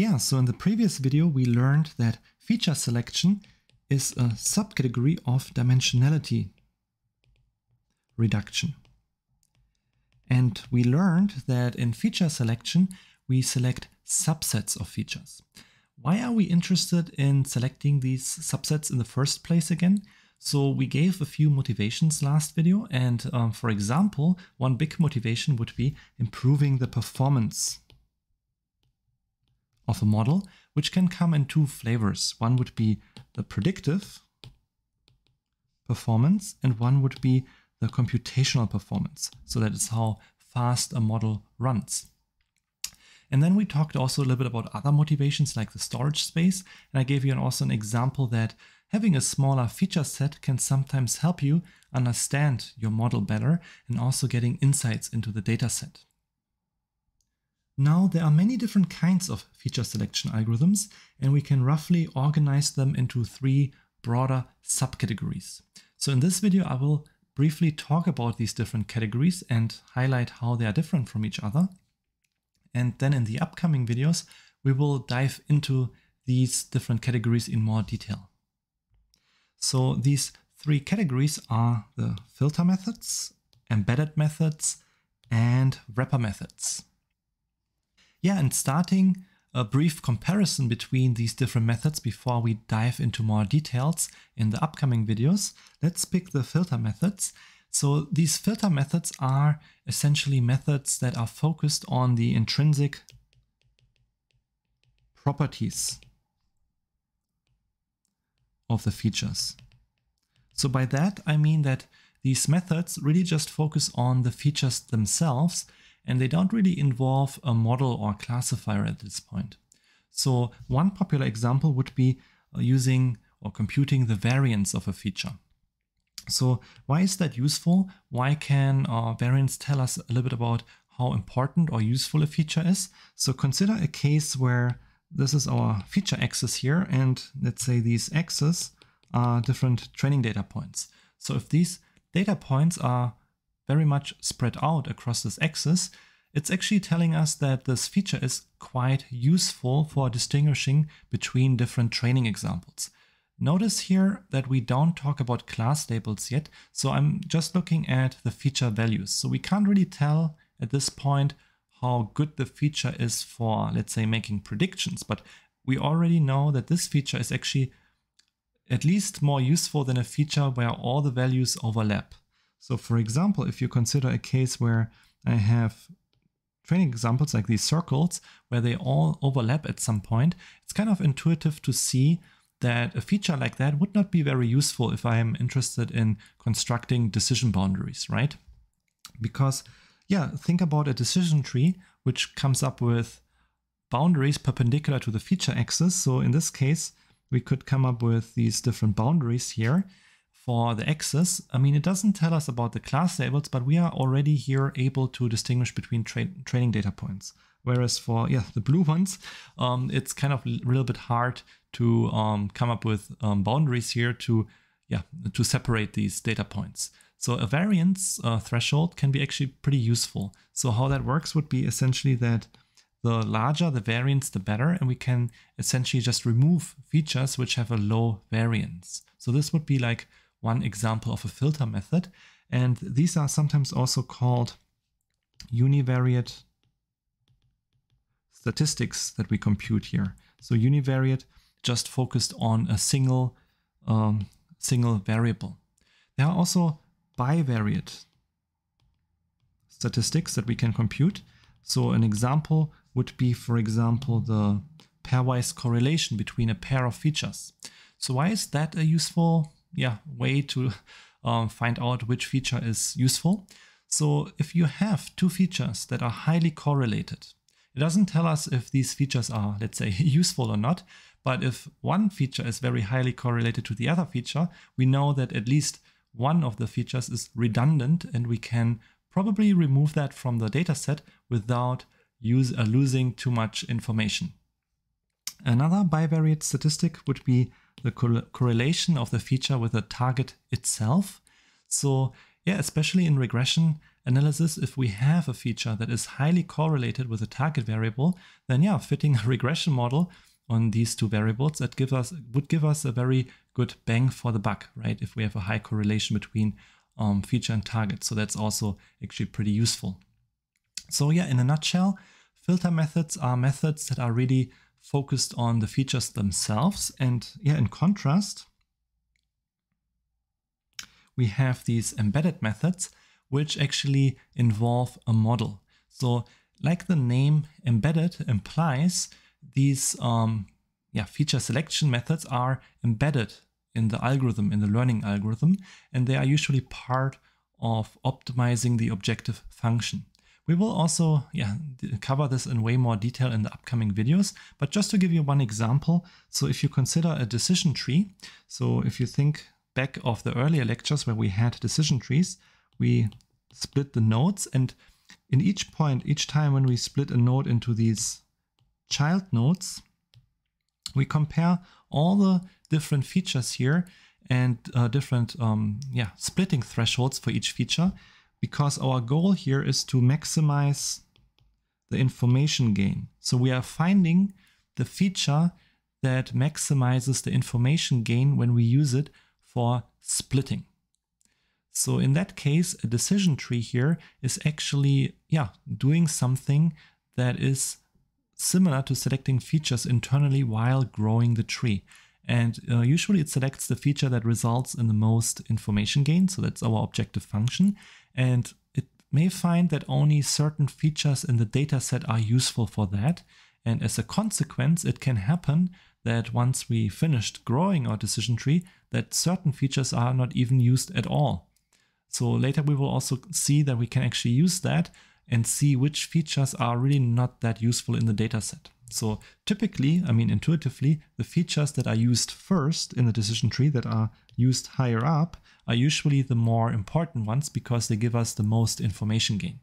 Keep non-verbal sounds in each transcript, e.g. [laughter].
Yeah, so in the previous video, we learned that feature selection is a subcategory of dimensionality reduction. And we learned that in feature selection, we select subsets of features. Why are we interested in selecting these subsets in the first place again? So we gave a few motivations last video. And um, for example, one big motivation would be improving the performance of a model, which can come in two flavors. One would be the predictive performance and one would be the computational performance. So that is how fast a model runs. And then we talked also a little bit about other motivations like the storage space. And I gave you also an example that having a smaller feature set can sometimes help you understand your model better and also getting insights into the data set. Now there are many different kinds of feature selection algorithms and we can roughly organize them into three broader subcategories. So in this video I will briefly talk about these different categories and highlight how they are different from each other. And then in the upcoming videos, we will dive into these different categories in more detail. So these three categories are the filter methods, embedded methods, and wrapper methods. Yeah, and starting a brief comparison between these different methods before we dive into more details in the upcoming videos, let's pick the filter methods. So these filter methods are essentially methods that are focused on the intrinsic properties of the features. So by that, I mean that these methods really just focus on the features themselves and they don't really involve a model or classifier at this point. So one popular example would be uh, using or computing the variance of a feature. So why is that useful? Why can uh, variance tell us a little bit about how important or useful a feature is? So consider a case where this is our feature axis here, and let's say these axes are different training data points. So if these data points are very much spread out across this axis, it's actually telling us that this feature is quite useful for distinguishing between different training examples. Notice here that we don't talk about class labels yet, so I'm just looking at the feature values. So we can't really tell at this point how good the feature is for, let's say, making predictions, but we already know that this feature is actually at least more useful than a feature where all the values overlap. So for example, if you consider a case where I have training examples like these circles where they all overlap at some point, it's kind of intuitive to see that a feature like that would not be very useful if I am interested in constructing decision boundaries, right? Because yeah, think about a decision tree which comes up with boundaries perpendicular to the feature axis. So in this case, we could come up with these different boundaries here for the axis, I mean, it doesn't tell us about the class labels, but we are already here able to distinguish between tra training data points. Whereas for yeah the blue ones, um, it's kind of a little bit hard to um, come up with um, boundaries here to yeah to separate these data points. So a variance uh, threshold can be actually pretty useful. So how that works would be essentially that the larger the variance, the better, and we can essentially just remove features which have a low variance. So this would be like one example of a filter method. And these are sometimes also called univariate statistics that we compute here. So univariate just focused on a single um, single variable. There are also bivariate statistics that we can compute. So an example would be, for example, the pairwise correlation between a pair of features. So why is that a useful yeah, way to um, find out which feature is useful. So if you have two features that are highly correlated, it doesn't tell us if these features are, let's say, [laughs] useful or not. But if one feature is very highly correlated to the other feature, we know that at least one of the features is redundant and we can probably remove that from the dataset without use, uh, losing too much information. Another bivariate statistic would be the correlation of the feature with the target itself. So yeah, especially in regression, analysis, if we have a feature that is highly correlated with a target variable, then yeah, fitting a [laughs] regression model on these two variables that give us would give us a very good bang for the buck, right? If we have a high correlation between um, feature and target. So that's also actually pretty useful. So yeah, in a nutshell, filter methods are methods that are really focused on the features themselves. And yeah, in contrast, we have these embedded methods, which actually involve a model. So like the name embedded implies, these um, yeah, feature selection methods are embedded in the algorithm, in the learning algorithm, and they are usually part of optimizing the objective function. We will also yeah, cover this in way more detail in the upcoming videos, but just to give you one example, so if you consider a decision tree, so if you think back of the earlier lectures where we had decision trees, we split the nodes and in each point, each time when we split a node into these child nodes, we compare all the different features here and uh, different um, yeah, splitting thresholds for each feature because our goal here is to maximize the information gain. So we are finding the feature that maximizes the information gain when we use it for splitting. So in that case, a decision tree here is actually yeah, doing something that is similar to selecting features internally while growing the tree. And uh, usually it selects the feature that results in the most information gain. So that's our objective function. And it may find that only certain features in the dataset are useful for that. And as a consequence, it can happen that once we finished growing our decision tree, that certain features are not even used at all. So later we will also see that we can actually use that and see which features are really not that useful in the dataset. So typically, I mean intuitively, the features that are used first in the decision tree that are used higher up are usually the more important ones because they give us the most information gain.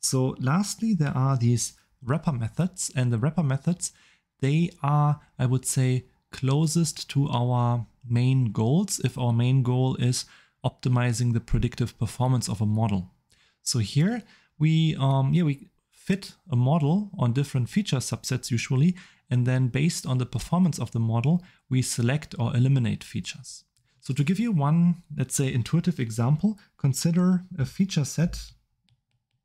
So lastly, there are these wrapper methods and the wrapper methods, they are, I would say, closest to our main goals if our main goal is optimizing the predictive performance of a model. So here we, um, yeah, we fit a model on different feature subsets usually, and then based on the performance of the model, we select or eliminate features. So to give you one, let's say, intuitive example, consider a feature set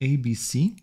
ABC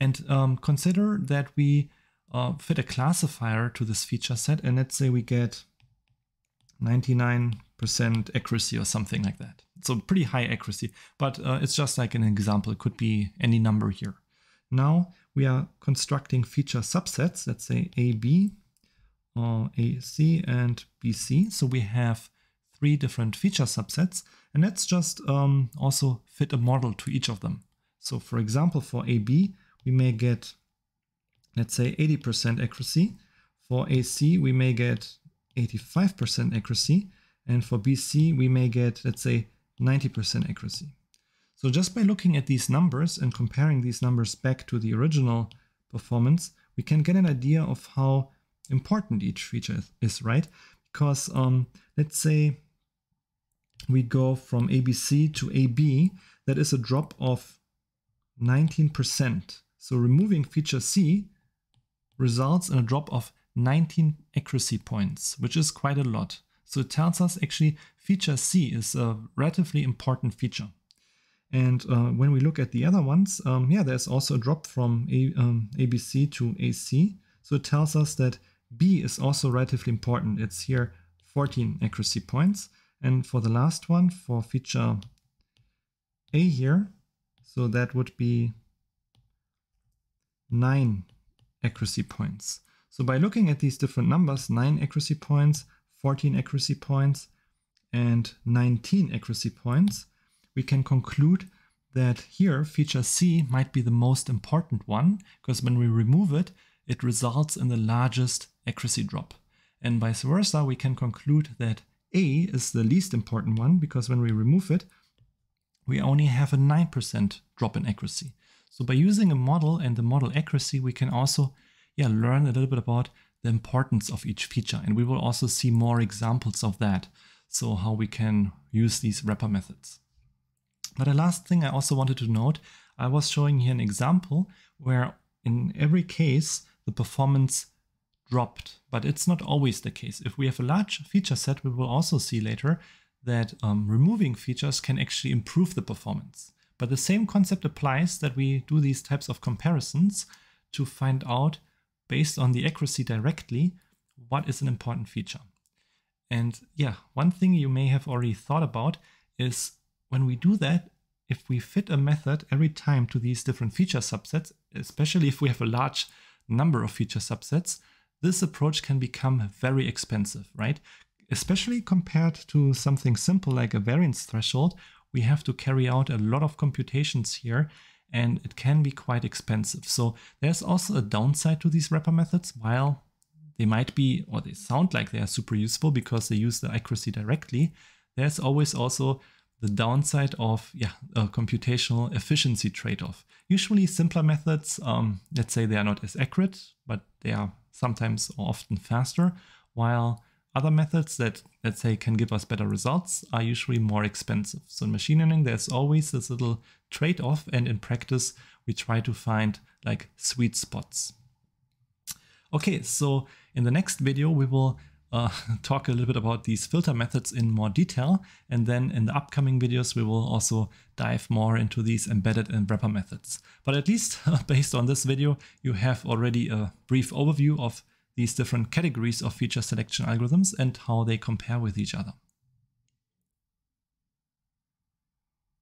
and um, consider that we uh, fit a classifier to this feature set and let's say we get 99% accuracy or something like that. So pretty high accuracy, but uh, it's just like an example. It could be any number here. Now we are constructing feature subsets, let's say AB, or AC and BC. So we have three different feature subsets, and let's just um, also fit a model to each of them. So for example, for AB, we may get, let's say 80% accuracy. For AC, we may get 85% accuracy. And for BC, we may get, let's say 90% accuracy. So just by looking at these numbers and comparing these numbers back to the original performance, we can get an idea of how important each feature is, right? Because um, let's say we go from ABC to AB, that is a drop of 19%. So removing feature C results in a drop of 19 accuracy points, which is quite a lot. So it tells us actually feature C is a relatively important feature. And uh, when we look at the other ones, um, yeah, there's also a drop from a, um, ABC to AC. So it tells us that B is also relatively important. It's here 14 accuracy points. And for the last one, for feature A here, so that would be 9 accuracy points. So by looking at these different numbers, 9 accuracy points, 14 accuracy points, and 19 accuracy points, we can conclude that here feature C might be the most important one because when we remove it, it results in the largest accuracy drop. And vice versa, we can conclude that A is the least important one because when we remove it, we only have a 9% drop in accuracy. So by using a model and the model accuracy, we can also yeah, learn a little bit about the importance of each feature. And we will also see more examples of that. So how we can use these wrapper methods. But the last thing I also wanted to note, I was showing here an example where in every case the performance dropped, but it's not always the case. If we have a large feature set, we will also see later that um, removing features can actually improve the performance. But the same concept applies that we do these types of comparisons to find out, based on the accuracy directly, what is an important feature. And yeah, one thing you may have already thought about is when we do that, if we fit a method every time to these different feature subsets, especially if we have a large number of feature subsets, this approach can become very expensive, right? Especially compared to something simple like a variance threshold, we have to carry out a lot of computations here and it can be quite expensive. So there's also a downside to these wrapper methods while they might be, or they sound like they are super useful because they use the accuracy directly. There's always also the downside of yeah, a computational efficiency trade-off. Usually simpler methods, um, let's say they are not as accurate, but they are sometimes or often faster, while other methods that, let's say, can give us better results are usually more expensive. So in machine learning, there's always this little trade-off, and in practice, we try to find like sweet spots. Okay, so in the next video, we will uh, [laughs] talk a little bit about these filter methods in more detail. And then in the upcoming videos, we will also dive more into these embedded and wrapper methods. But at least [laughs] based on this video, you have already a brief overview of these different categories of feature selection algorithms and how they compare with each other.